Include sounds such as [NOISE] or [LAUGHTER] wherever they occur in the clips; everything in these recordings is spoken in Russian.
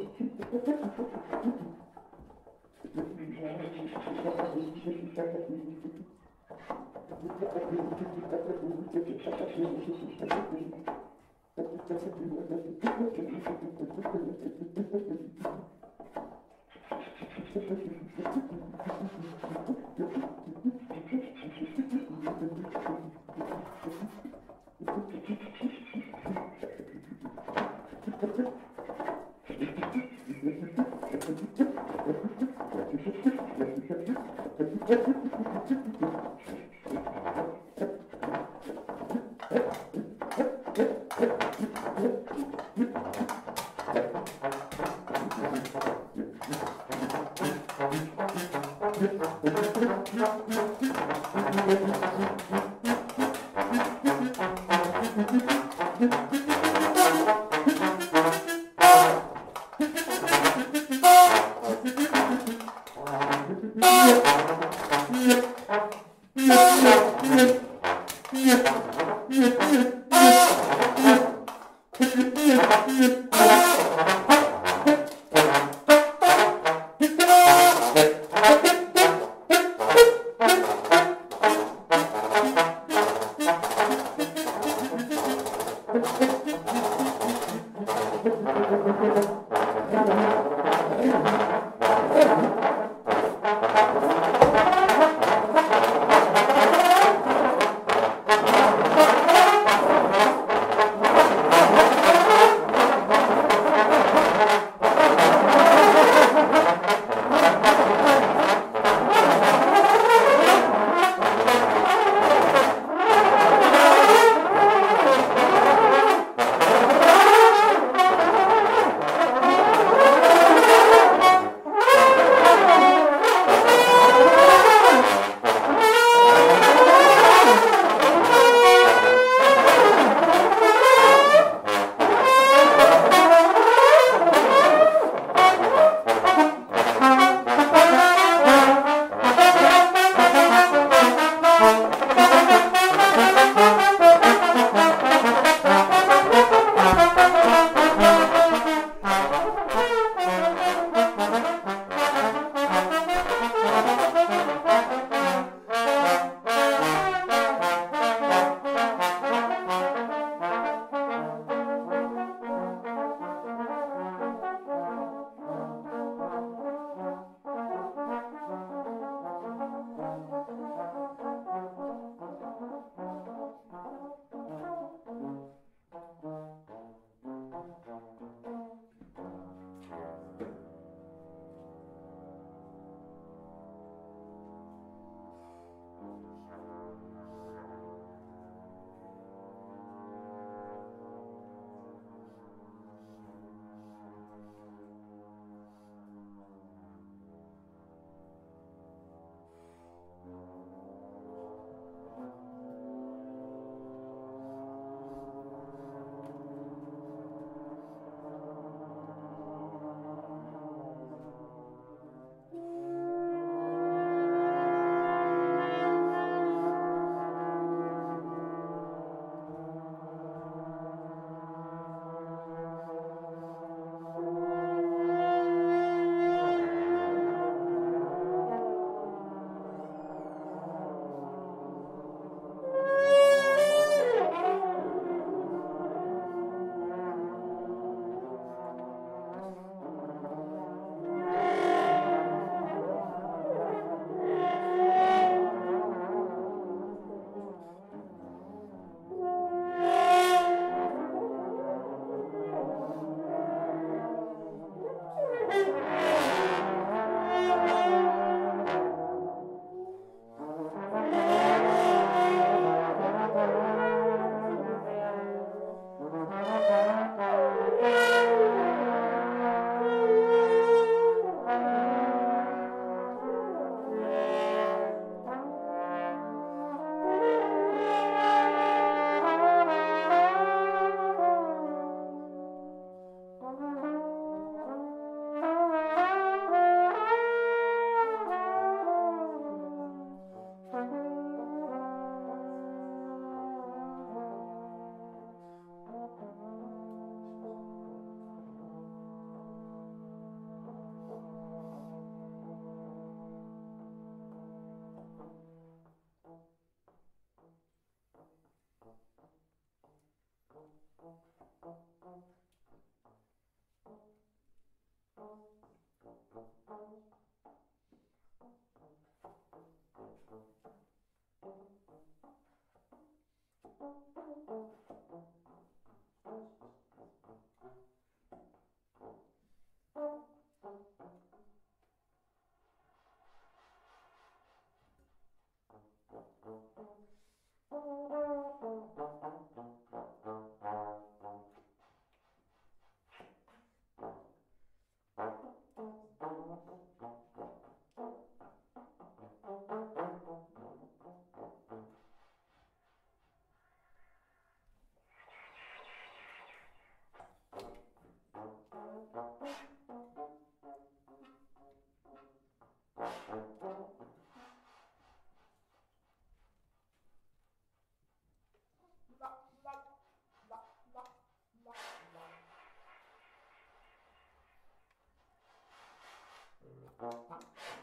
Thank Thank [LAUGHS] you.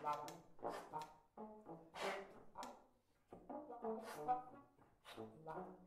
Thank you.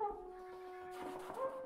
Oh, my God.